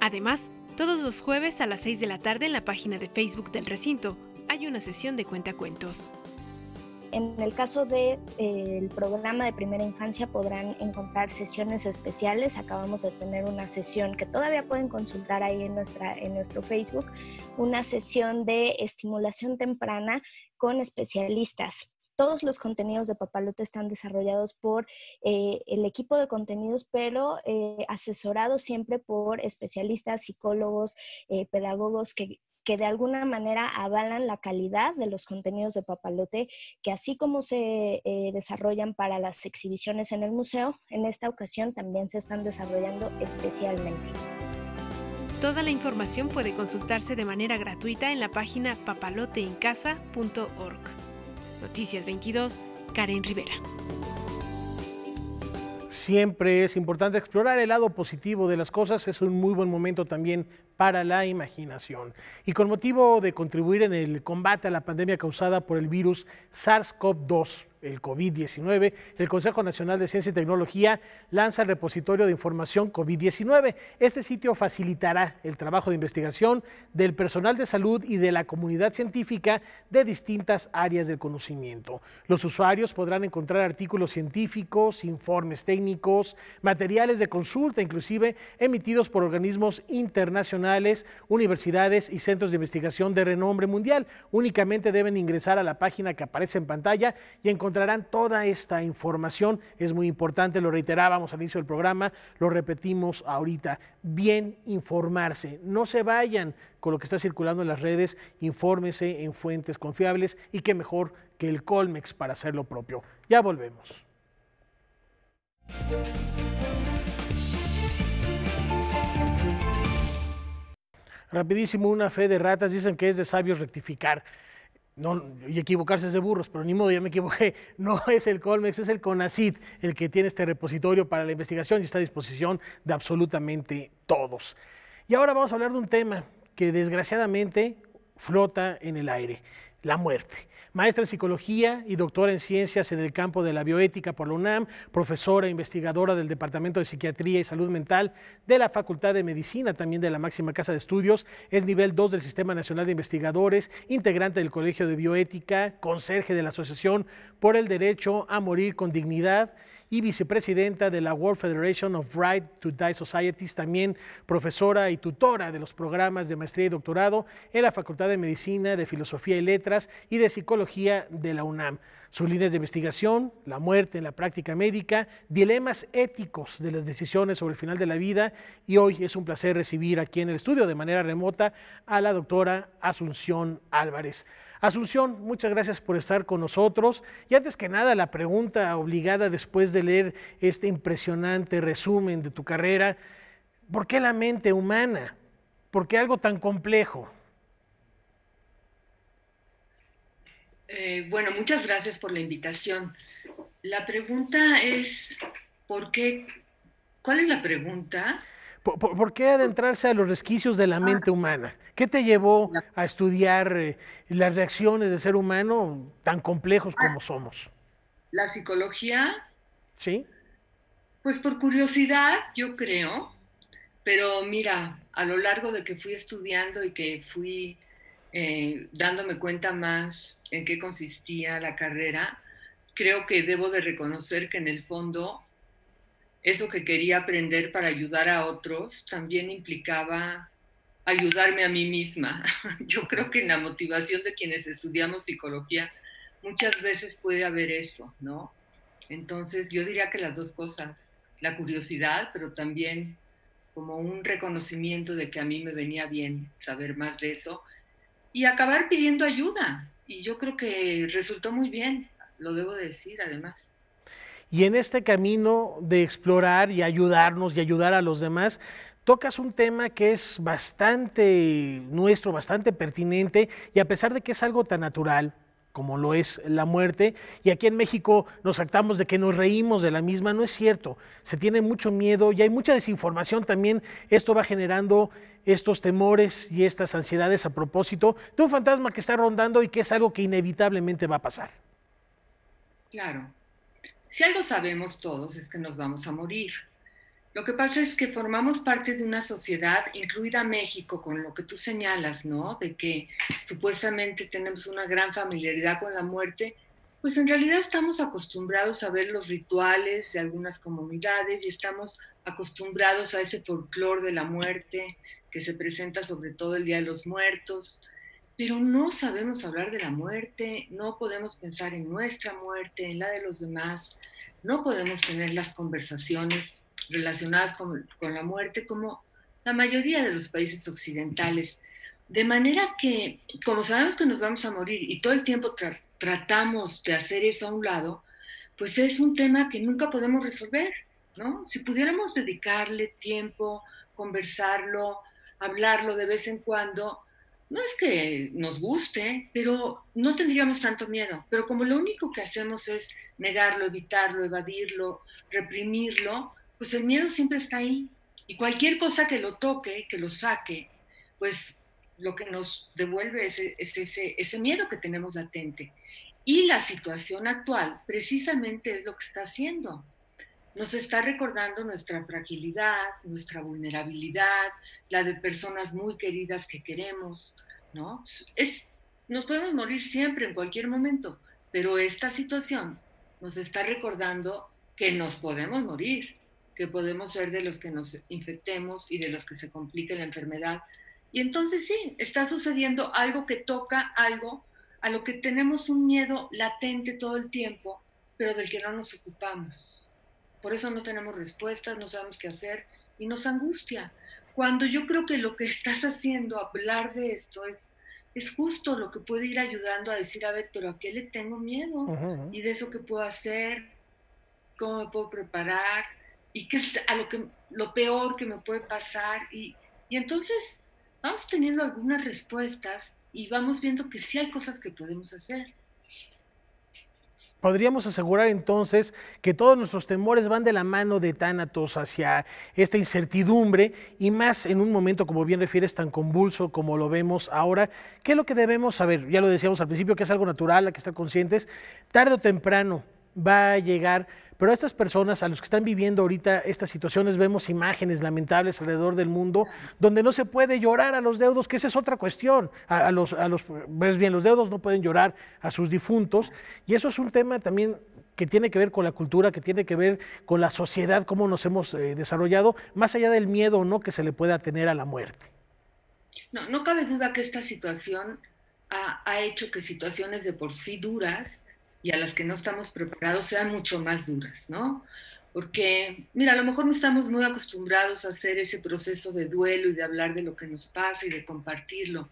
Además, todos los jueves a las 6 de la tarde en la página de Facebook del recinto hay una sesión de cuentacuentos. En el caso del de, eh, programa de primera infancia podrán encontrar sesiones especiales. Acabamos de tener una sesión que todavía pueden consultar ahí en, nuestra, en nuestro Facebook, una sesión de estimulación temprana con especialistas. Todos los contenidos de Papalote están desarrollados por eh, el equipo de contenidos, pero eh, asesorados siempre por especialistas, psicólogos, pedagogos que que de alguna manera avalan la calidad de los contenidos de Papalote, que así como se eh, desarrollan para las exhibiciones en el museo, en esta ocasión también se están desarrollando especialmente. Toda la información puede consultarse de manera gratuita en la página papaloteencasa.org. Noticias 22, Karen Rivera. Siempre es importante explorar el lado positivo de las cosas, es un muy buen momento también para la imaginación. Y con motivo de contribuir en el combate a la pandemia causada por el virus SARS-CoV-2, el COVID-19, el Consejo Nacional de Ciencia y Tecnología lanza el repositorio de información COVID-19. Este sitio facilitará el trabajo de investigación del personal de salud y de la comunidad científica de distintas áreas del conocimiento. Los usuarios podrán encontrar artículos científicos, informes técnicos, materiales de consulta, inclusive emitidos por organismos internacionales, universidades y centros de investigación de renombre mundial. Únicamente deben ingresar a la página que aparece en pantalla y encontrar encontrarán toda esta información. Es muy importante, lo reiterábamos al inicio del programa, lo repetimos ahorita. Bien informarse. No se vayan con lo que está circulando en las redes, infórmese en fuentes confiables y qué mejor que el Colmex para hacer lo propio. Ya volvemos. Rapidísimo, una fe de ratas, dicen que es de sabios rectificar y equivocarse es de burros, pero ni modo, ya me equivoqué. No es el Colmex, es el CONACID el que tiene este repositorio para la investigación y está a disposición de absolutamente todos. Y ahora vamos a hablar de un tema que desgraciadamente flota en el aire, la muerte maestra en psicología y doctora en ciencias en el campo de la bioética por la UNAM, profesora e investigadora del Departamento de Psiquiatría y Salud Mental de la Facultad de Medicina, también de la máxima casa de estudios, es nivel 2 del Sistema Nacional de Investigadores, integrante del Colegio de Bioética, conserje de la Asociación por el Derecho a Morir con Dignidad y vicepresidenta de la World Federation of Right to Die Societies, también profesora y tutora de los programas de maestría y doctorado en la Facultad de Medicina, de Filosofía y Letras y de Psicología de la UNAM. Sus líneas de investigación, la muerte en la práctica médica, dilemas éticos de las decisiones sobre el final de la vida y hoy es un placer recibir aquí en el estudio de manera remota a la doctora Asunción Álvarez. Asunción, muchas gracias por estar con nosotros. Y antes que nada, la pregunta obligada después de leer este impresionante resumen de tu carrera, ¿por qué la mente humana? ¿Por qué algo tan complejo? Eh, bueno, muchas gracias por la invitación. La pregunta es, ¿por qué? ¿Cuál es la pregunta? ¿Por, qué adentrarse a los resquicios de la ah. mente humana? ¿Qué te llevó a estudiar eh, las reacciones del ser humano tan complejos ah. como somos? La psicología. Sí. Pues por curiosidad, yo creo. Pero mira, a lo largo de que fui estudiando y que fui eh, dándome cuenta más en qué consistía la carrera, creo que debo de reconocer que en el fondo eso que quería aprender para ayudar a otros también implicaba ayudarme a mí misma. Yo creo que en la motivación de quienes estudiamos psicología muchas veces puede haber eso, ¿no? Entonces yo diría que las dos cosas, la curiosidad, pero también como un reconocimiento de que a mí me venía bien saber más de eso y acabar pidiendo ayuda. Y yo creo que resultó muy bien, lo debo decir además. Y en este camino de explorar y ayudarnos y ayudar a los demás, tocas un tema que es bastante nuestro, bastante pertinente, y a pesar de que es algo tan natural, como lo es la muerte, y aquí en México nos actamos de que nos reímos de la misma, no es cierto, se tiene mucho miedo y hay mucha desinformación también, esto va generando estos temores y estas ansiedades a propósito de un fantasma que está rondando y que es algo que inevitablemente va a pasar. Claro, si algo sabemos todos es que nos vamos a morir. Lo que pasa es que formamos parte de una sociedad, incluida México, con lo que tú señalas, ¿no? De que supuestamente tenemos una gran familiaridad con la muerte, pues en realidad estamos acostumbrados a ver los rituales de algunas comunidades y estamos acostumbrados a ese folclore de la muerte que se presenta sobre todo el Día de los Muertos, pero no sabemos hablar de la muerte, no podemos pensar en nuestra muerte, en la de los demás, no podemos tener las conversaciones relacionadas con, la muerte como la mayoría de los países occidentales. De manera que, como sabemos que nos vamos a morir y todo el tiempo tratamos de hacer eso a un lado, pues es un tema que nunca podemos resolver, ¿no? Si pudiéramos dedicarle tiempo, conversarlo, hablarlo de vez en cuando, no es que nos guste, pero no tendríamos tanto miedo. Pero como lo único que hacemos es negarlo, evitarlo, evadirlo, reprimirlo, pues el miedo siempre está ahí. Y cualquier cosa que lo toque, que lo saque, pues lo que nos devuelve es, ese, ese miedo que tenemos latente. Y la situación actual precisamente es lo que está haciendo. Nos está recordando nuestra fragilidad, nuestra vulnerabilidad, la de personas muy queridas que queremos, ¿no? Es, nos podemos morir siempre, en cualquier momento, pero esta situación nos está recordando que nos podemos morir, que podemos ser de los que nos infectemos y de los que se complique la enfermedad. Y entonces sí, está sucediendo algo que toca algo a lo que tenemos un miedo latente todo el tiempo, pero del que no nos ocupamos. Por eso no tenemos respuestas, no sabemos qué hacer y nos angustia. Cuando yo creo que lo que estás haciendo, hablar de esto, es, es justo lo que puede ir ayudando a decir, a ver, pero ¿a qué le tengo miedo? Y de eso que puedo hacer, cómo me puedo preparar y qué es a lo, que, lo peor que me puede pasar. Y, y entonces vamos teniendo algunas respuestas y vamos viendo que sí hay cosas que podemos hacer. Podríamos asegurar entonces que todos nuestros temores van de la mano de Tánatos hacia esta incertidumbre y más en un momento, como bien refieres, tan convulso como lo vemos ahora. ¿Qué es lo que debemos saber? Ya lo decíamos al principio, que es algo natural, hay que estar conscientes. Tarde o temprano va a llegar pero a estas personas, a los que están viviendo ahorita estas situaciones, vemos imágenes lamentables alrededor del mundo donde no se puede llorar a los deudos, que esa es otra cuestión. A, los, a los, ves bien, los deudos no pueden llorar a sus difuntos. Y eso es un tema también que tiene que ver con la cultura, que tiene que ver con la sociedad, cómo nos hemos eh, desarrollado, más allá del miedo o no que se le pueda tener a la muerte. No, no cabe duda que esta situación ha, ha hecho que situaciones de por sí duras y a las que no estamos preparados sean mucho más duras, ¿no? Porque, mira, a lo mejor no estamos muy acostumbrados a hacer ese proceso de duelo y de hablar de lo que nos pasa y de compartirlo,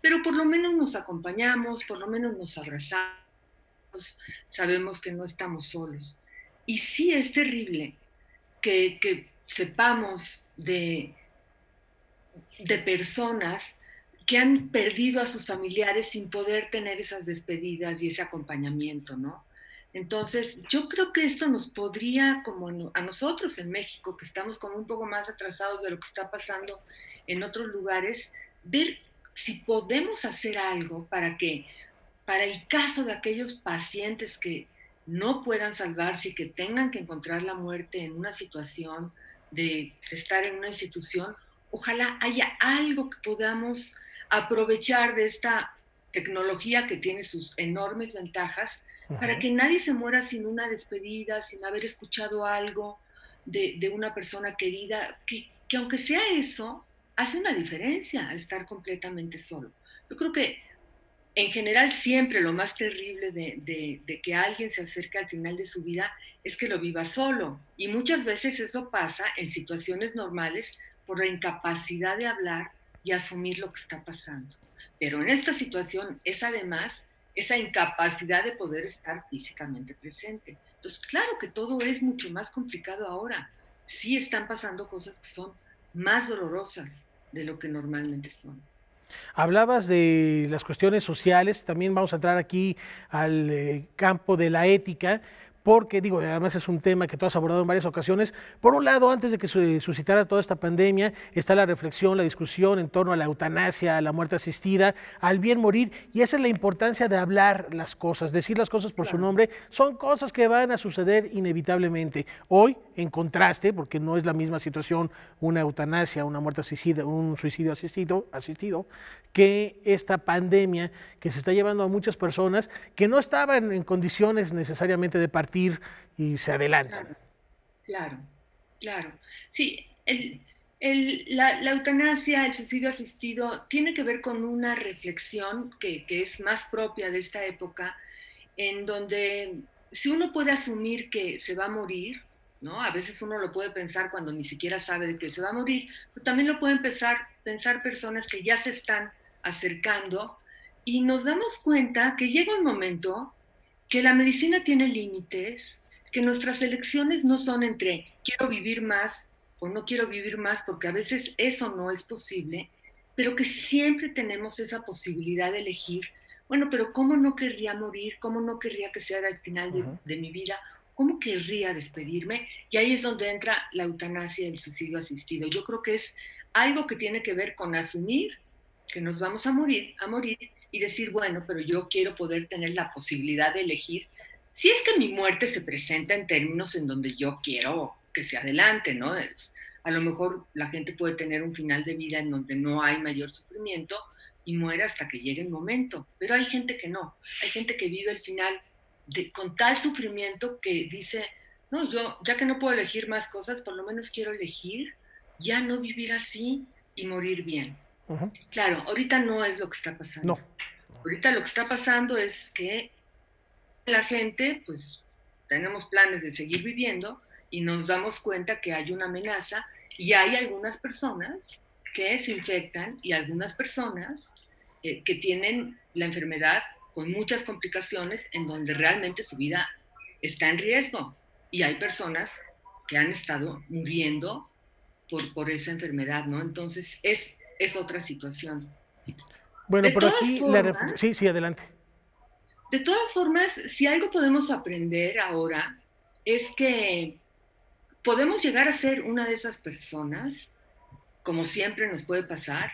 pero por lo menos nos acompañamos, por lo menos nos abrazamos, sabemos que no estamos solos. Y sí es terrible que, sepamos de, de personas que han perdido a sus familiares sin poder tener esas despedidas y ese acompañamiento, ¿no? Entonces, yo creo que esto nos podría, como a nosotros en México, que estamos como un poco más atrasados de lo que está pasando en otros lugares, ver si podemos hacer algo para que, para el caso de aquellos pacientes que no puedan salvarse y que tengan que encontrar la muerte en una situación de estar en una institución, ojalá haya algo que podamos aprovechar de esta tecnología que tiene sus enormes ventajas para que nadie se muera sin una despedida, sin haber escuchado algo de, una persona querida, que, aunque sea eso, hace una diferencia estar completamente solo. Yo creo que en general siempre lo más terrible de, de, que alguien se acerque al final de su vida es que lo viva solo. Y muchas veces eso pasa en situaciones normales por la incapacidad de hablar y asumir lo que está pasando. Pero en esta situación es además esa incapacidad de poder estar físicamente presente. Entonces, claro que todo es mucho más complicado ahora. Sí están pasando cosas que son más dolorosas de lo que normalmente son. Hablabas de las cuestiones sociales, también vamos a entrar aquí al eh, campo de la ética porque digo, además es un tema que tú has abordado en varias ocasiones. Por un lado, antes de que se suscitara toda esta pandemia, está la reflexión, la discusión en torno a la eutanasia, a la muerte asistida, al bien morir, y esa es la importancia de hablar las cosas, decir las cosas por su nombre, son cosas que van a suceder inevitablemente. Hoy, en contraste, porque no es la misma situación una eutanasia, una muerte asistida, un suicidio asistido, asistido, que esta pandemia que se está llevando a muchas personas que no estaban en condiciones necesariamente de partir y se adelantan. Claro, claro. Sí, la, eutanasia, el suicidio asistido, tiene que ver con una reflexión que, es más propia de esta época, en donde si uno puede asumir que se va a morir, ¿no? A veces uno lo puede pensar cuando ni siquiera sabe de que se va a morir, pero también lo pueden pensar, pensar personas que ya se están acercando y nos damos cuenta que llega un momento que la medicina tiene límites, que nuestras elecciones no son entre quiero vivir más o no quiero vivir más, porque a veces eso no es posible, pero que siempre tenemos esa posibilidad de elegir, bueno, pero ¿cómo no querría morir? ¿Cómo no querría que sea el final de, de mi vida? ¿Cómo querría despedirme? Y ahí es donde entra la eutanasia y el suicidio asistido. Yo creo que es algo que tiene que ver con asumir que nos vamos a morir, a morir, y decir, bueno, pero yo quiero poder tener la posibilidad de elegir, si es que mi muerte se presenta en términos en donde yo quiero que se adelante, ¿no? Es, a lo mejor la gente puede tener un final de vida en donde no hay mayor sufrimiento y muere hasta que llegue el momento, pero hay gente que no, hay gente que vive el final de, con tal sufrimiento que dice, no, yo ya que no puedo elegir más cosas, por lo menos quiero elegir ya no vivir así y morir bien. Claro, ahorita no es lo que está pasando. No. Ahorita lo que está pasando es que la gente, pues tenemos planes de seguir viviendo y nos damos cuenta que hay una amenaza y hay algunas personas que se infectan y algunas personas eh, que tienen la enfermedad con muchas complicaciones en donde realmente su vida está en riesgo. Y hay personas que han estado muriendo por, por esa enfermedad, ¿no? Entonces es, es otra situación. Bueno, por aquí la sí, sí, adelante. De todas formas, si algo podemos aprender ahora es que podemos llegar a ser una de esas personas, como siempre nos puede pasar,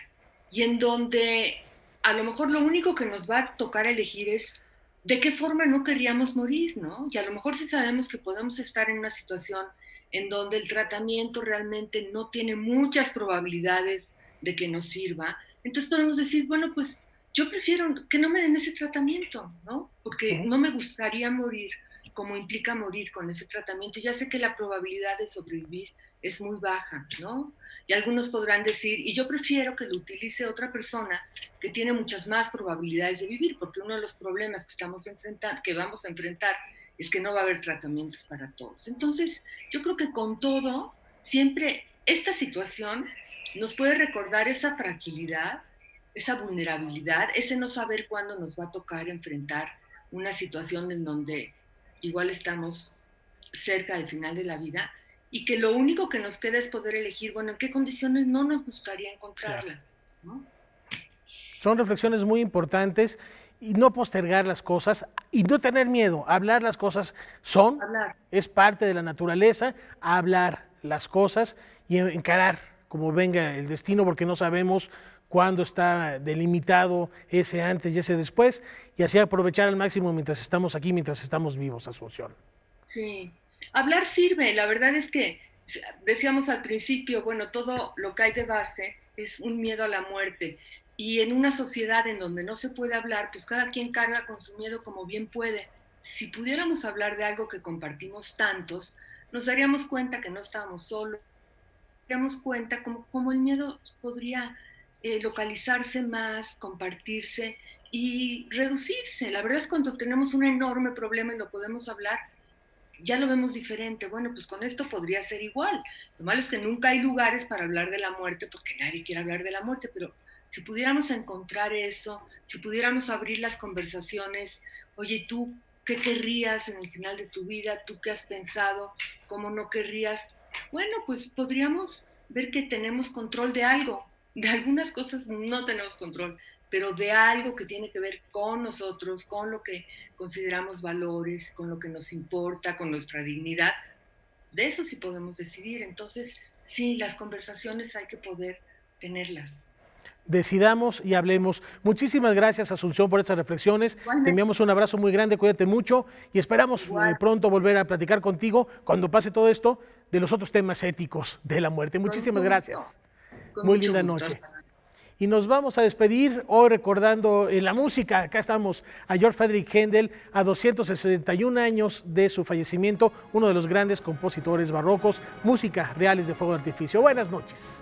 y en donde a lo mejor lo único que nos va a tocar elegir es de qué forma no querríamos morir, ¿no? Y a lo mejor si sabemos que podemos estar en una situación en donde el tratamiento realmente no tiene muchas probabilidades de que nos sirva, entonces podemos decir, bueno, pues yo prefiero que no me den ese tratamiento, ¿no? Porque no me gustaría morir como implica morir con ese tratamiento, ya sé que la probabilidad de sobrevivir es muy baja, ¿no? Y algunos podrán decir, y yo prefiero que lo utilice otra persona que tiene muchas más probabilidades de vivir, porque uno de los problemas que estamos enfrentando, que vamos a enfrentar, es que no va a haber tratamientos para todos. Entonces, yo creo que con todo, siempre esta situación nos puede recordar esa fragilidad, esa vulnerabilidad, ese no saber cuándo nos va a tocar enfrentar una situación en donde igual estamos cerca del final de la vida y que lo único que nos queda es poder elegir, bueno, en qué condiciones no nos gustaría encontrarla. Son reflexiones muy importantes y no postergar las cosas y no tener miedo. Hablar las cosas son, es parte de la naturaleza, hablar las cosas y encarar como venga el destino porque no sabemos cuándo está delimitado ese antes y ese después y así aprovechar al máximo mientras estamos aquí, mientras estamos vivos, Asunción. Sí, hablar sirve, la verdad es que decíamos al principio, bueno, todo lo que hay de base es un miedo a la muerte y en una sociedad en donde no se puede hablar, pues cada quien carga con su miedo como bien puede. Si pudiéramos hablar de algo que compartimos tantos, nos daríamos cuenta que no estábamos solos, nos daríamos cuenta como, como el miedo podría eh, localizarse más, compartirse y reducirse. La verdad es cuando tenemos un enorme problema y lo podemos hablar, ya lo vemos diferente. Bueno, pues con esto podría ser igual. Lo malo es que nunca hay lugares para hablar de la muerte porque nadie quiere hablar de la muerte, pero si pudiéramos encontrar eso, si pudiéramos abrir las conversaciones, oye, ¿tú qué querrías en el final de tu vida? ¿Tú qué has pensado? ¿Cómo no querrías? Bueno, pues podríamos ver que tenemos control de algo. De algunas cosas no tenemos control, pero de algo que tiene que ver con nosotros, con lo que consideramos valores, con lo que nos importa, con nuestra dignidad, de eso sí podemos decidir. Entonces, sí, las conversaciones hay que poder tenerlas decidamos y hablemos. Muchísimas gracias, Asunción, por estas reflexiones. Te enviamos un abrazo muy grande, cuídate mucho y esperamos eh, pronto volver a platicar contigo cuando pase todo esto de los otros temas éticos de la muerte. Muchísimas gracias. Muy linda noche. Y nos vamos a despedir hoy recordando en la música, acá estamos a George Frederick Händel, a 261 años de su fallecimiento, uno de los grandes compositores barrocos, música reales de fuego de artificio. Buenas noches.